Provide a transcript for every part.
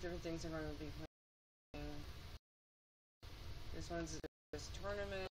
different things are going to be playing. This one's this tournament.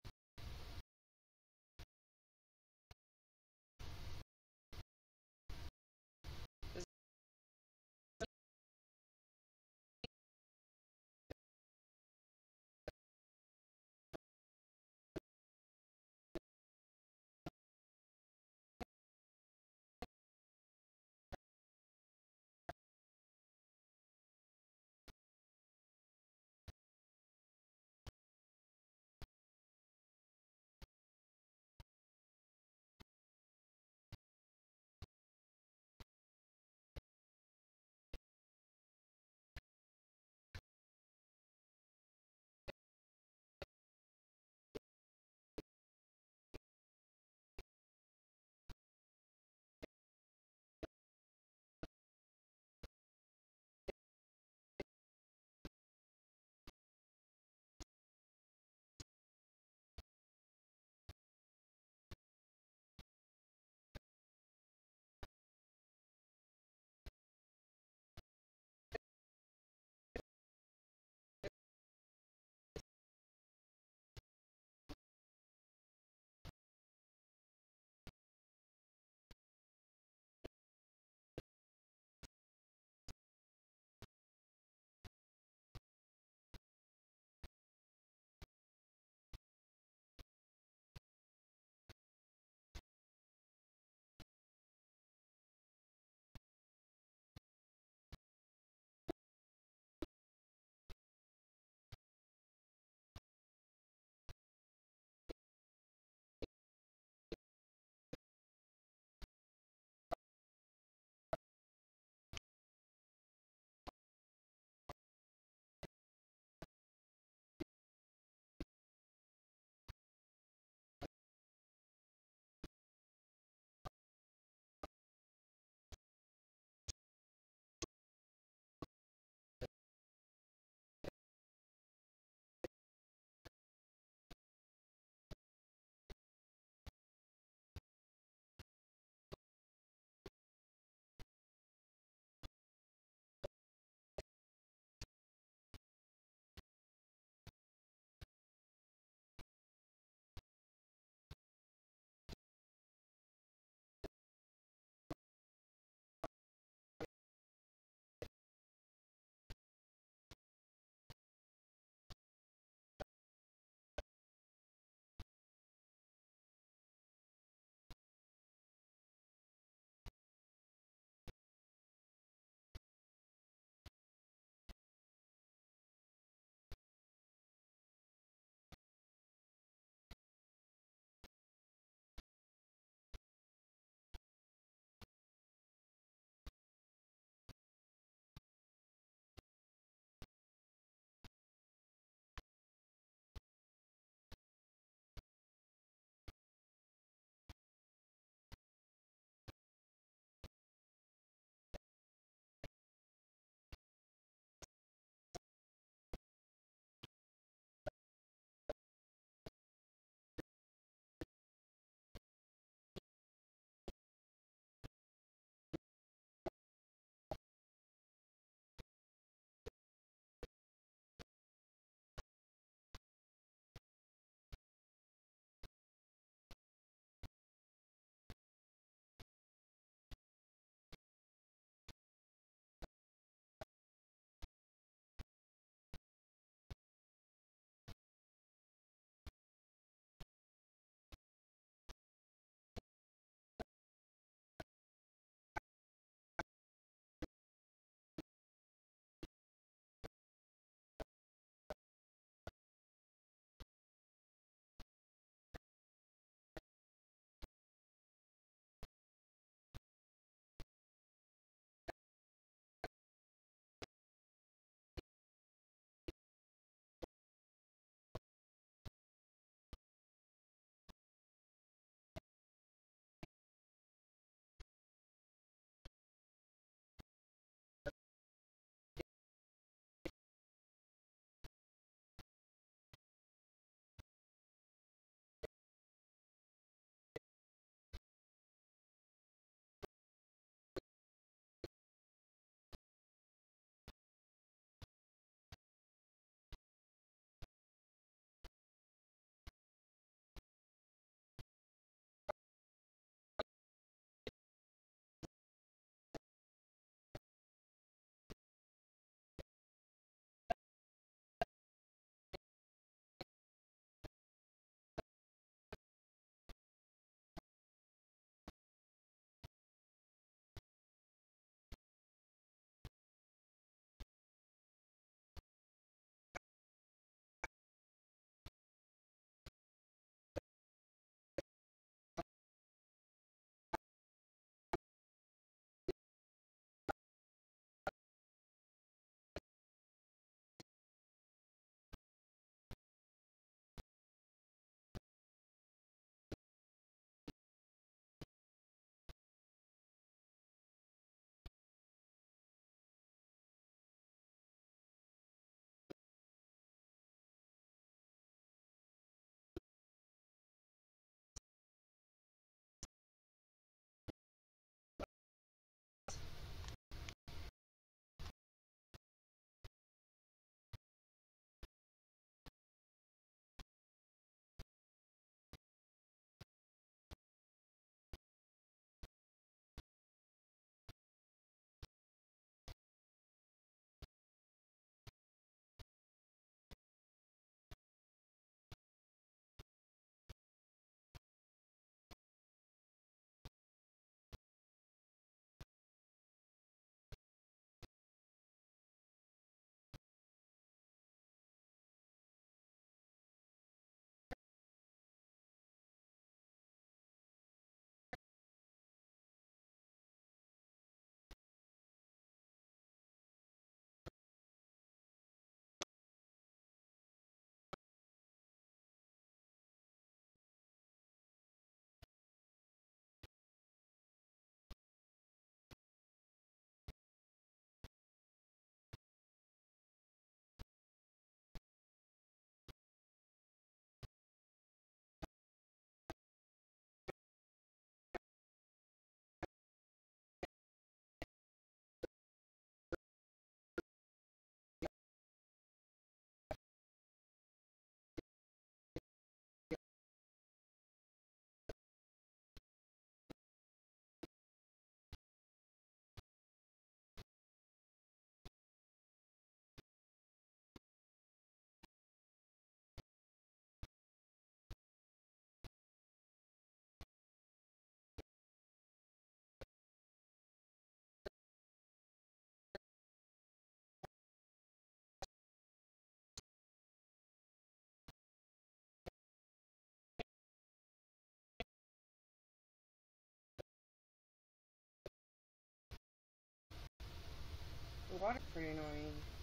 Water pretty annoying.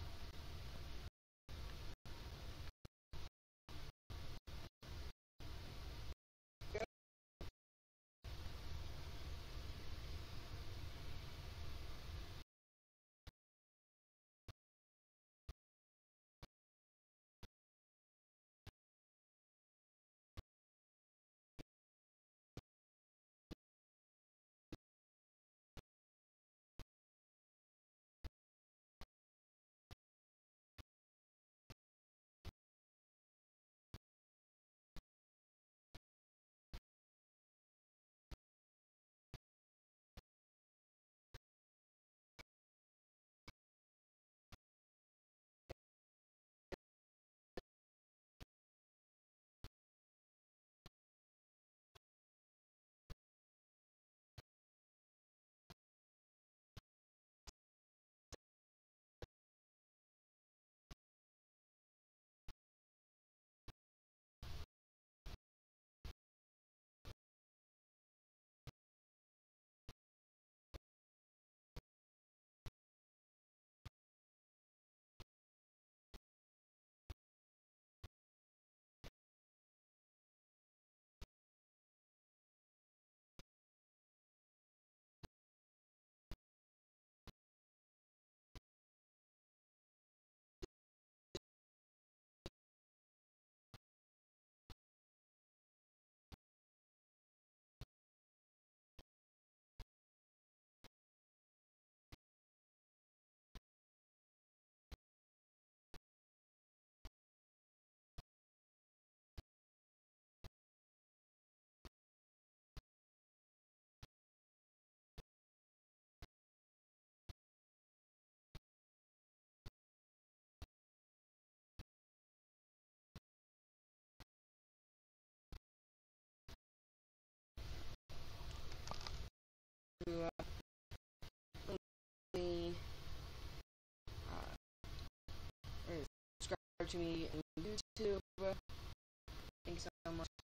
To me on YouTube. Thanks so much.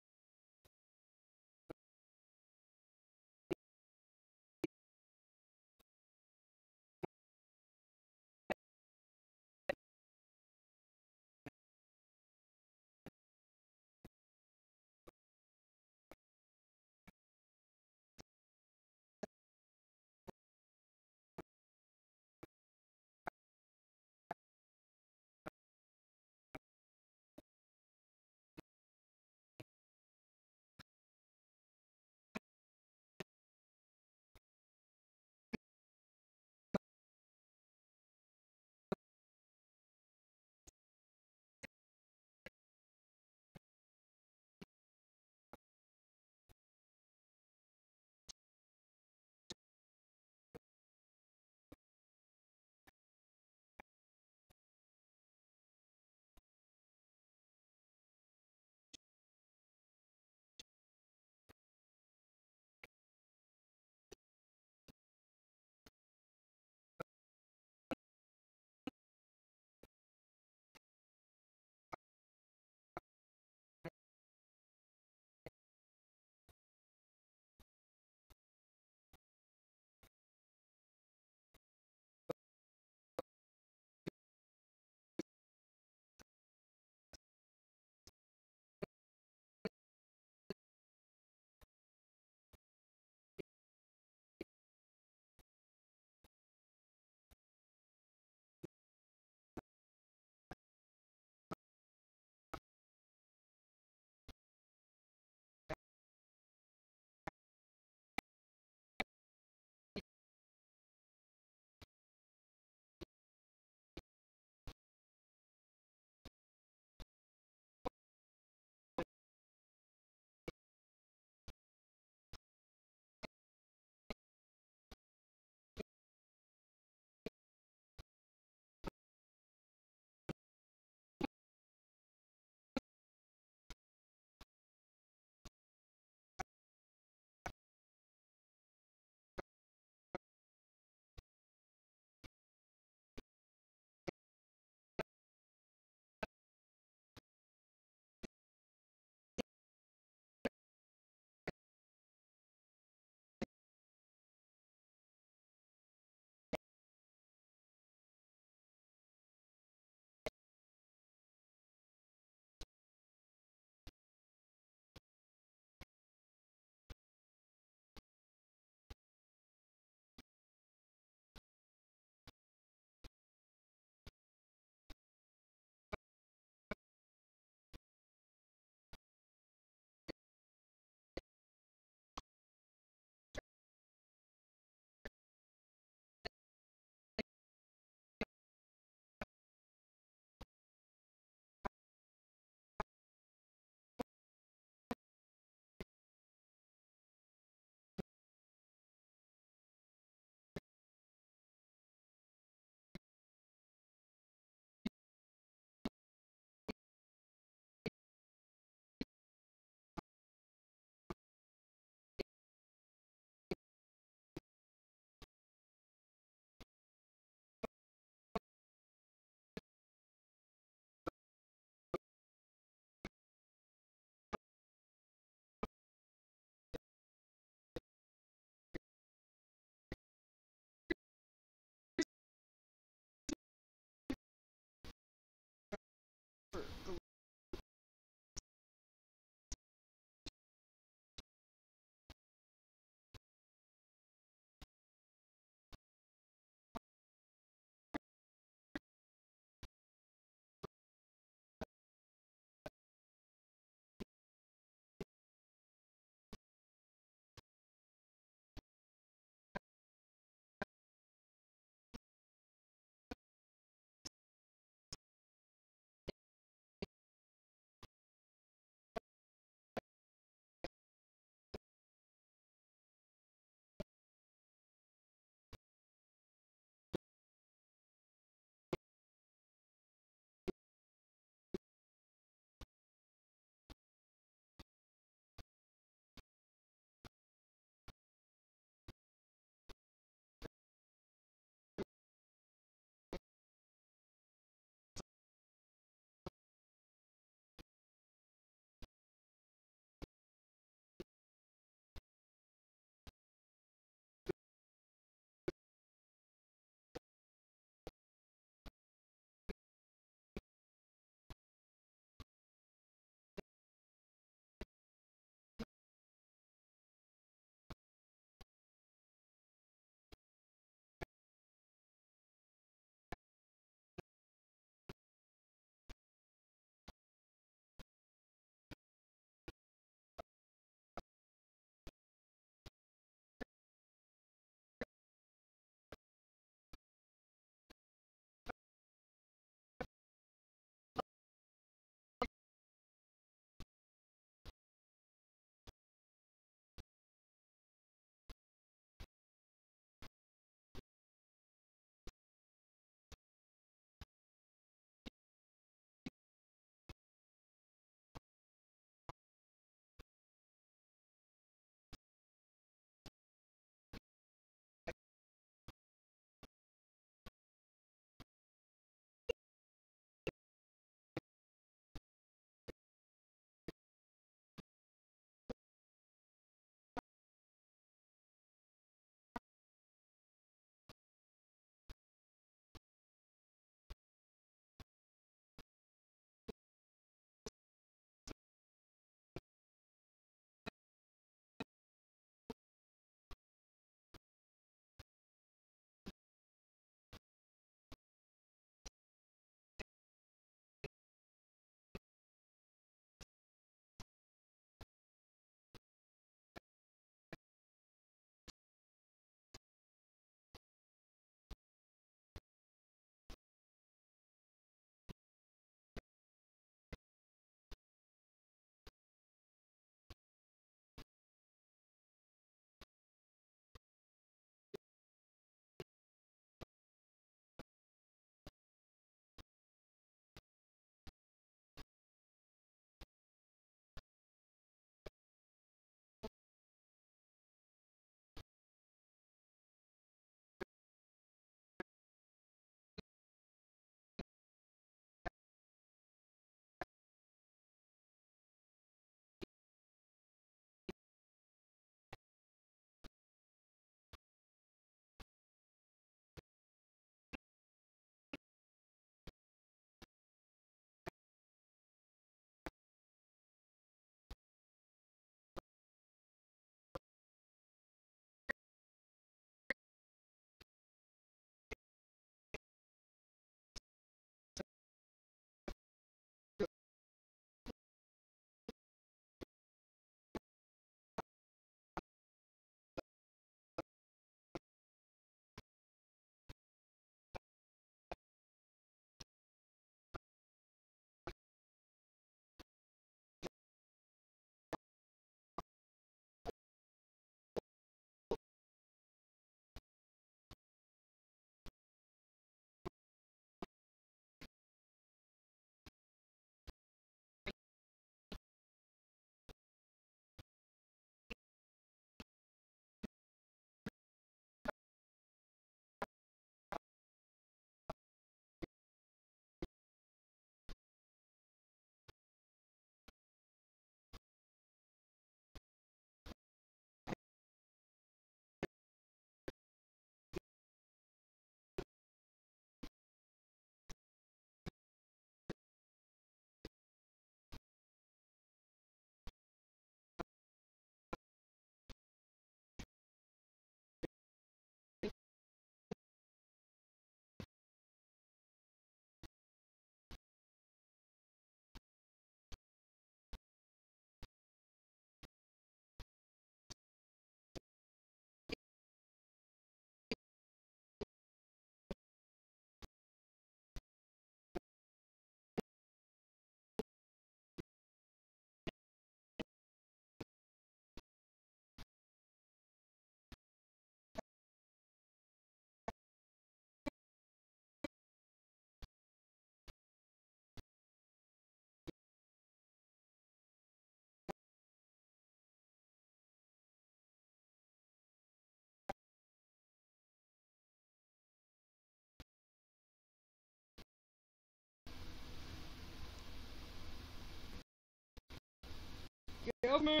Get off me!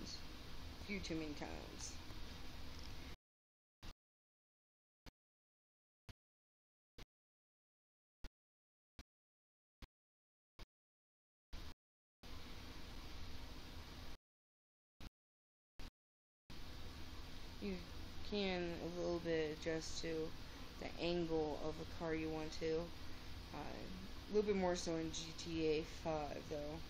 A few too many times. You can a little bit adjust to the angle of the car you want to. Uh, a little bit more so in GTA 5 though.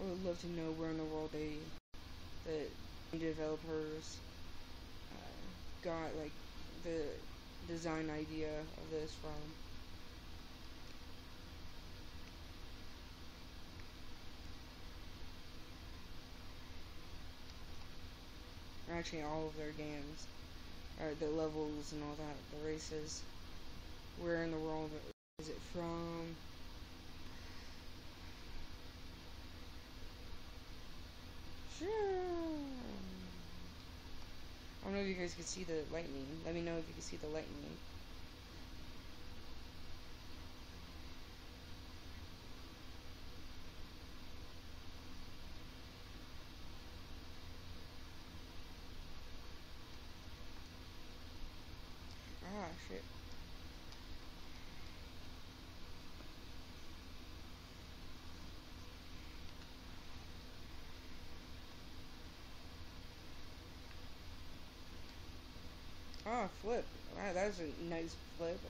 I would to know where in the world they, the developers, uh, got like the design idea of this from. Actually, all of their games, or the levels and all that, the races. Where in the world is it from? Hmm. I don't know if you guys can see the lightning. Let me know if you can see the lightning. Ah, shit. Ah, flip. Wow, that was a nice flip.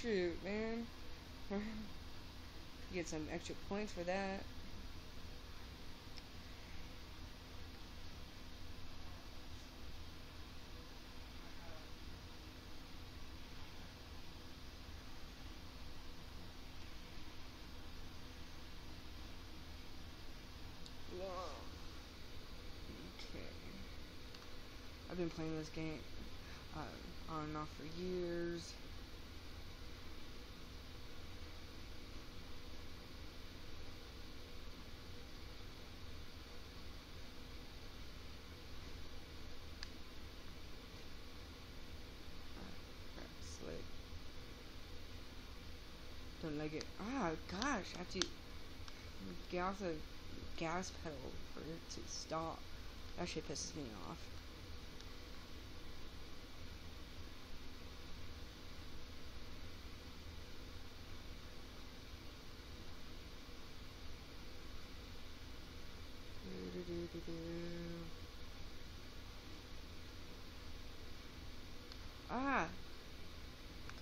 Shoot, man. Get some extra points for that. I've been playing this game uh, on and off for years. Don't like it. Ah, gosh, I have to get off the gas pedal for it to stop. That shit pisses me off. Ah!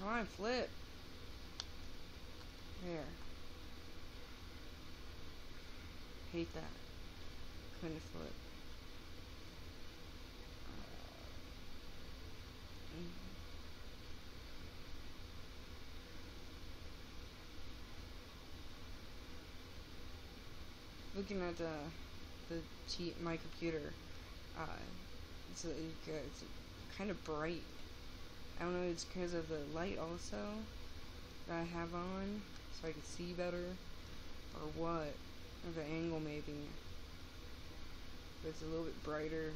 Come on, flip. There. That. Flip. Uh, mm. Looking at the the my computer, uh, it's, it's kind of bright. I don't know, it's because of the light also that I have on, so I can see better, or what, or the angle maybe. But it's a little bit brighter.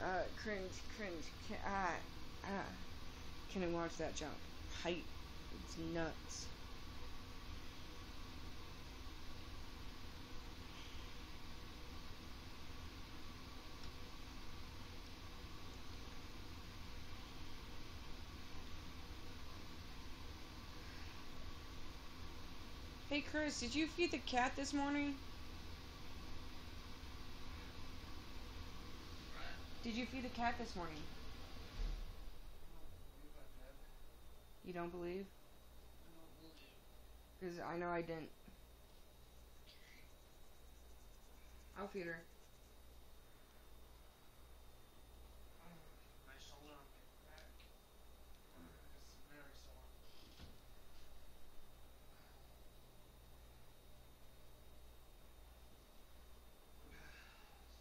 Uh, cringe, cringe, can, ah. Can I watch that jump? Height, it's nuts. Hey Chris, did you feed the cat this morning? Did you feed the cat this morning? You don't believe? Because I know I didn't. I'll feed her. My shoulder on my back is very sore.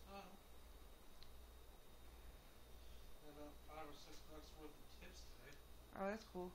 So, got about five or six bucks worth of tips today. Oh, that's cool.